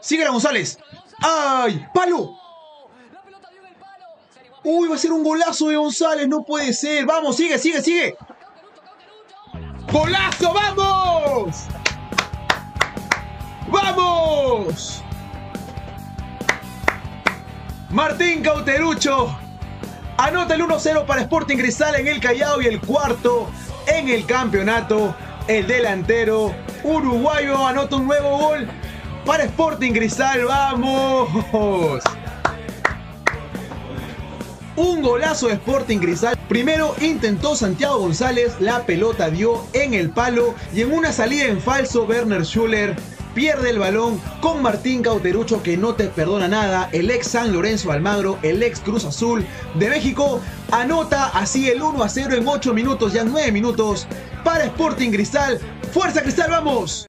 Sigue González. ¡Ay! ¡Palo! Uy, va a ser un golazo de González, no puede ser. Vamos, sigue, sigue, sigue. ¡Golazo! ¡Vamos! ¡Vamos! Martín Cauterucho anota el 1-0 para Sporting Cristal en el Callao y el cuarto en el campeonato. El delantero uruguayo anota un nuevo gol para Sporting Cristal. ¡Vamos! Un golazo de Sporting Cristal. Primero intentó Santiago González, la pelota dio en el palo y en una salida en falso Werner Schuller pierde el balón con Martín Cauterucho que no te perdona nada, el ex San Lorenzo Almagro, el ex Cruz Azul de México, anota así el 1 a 0 en 8 minutos, ya 9 minutos para Sporting Cristal. ¡Fuerza Cristal, vamos!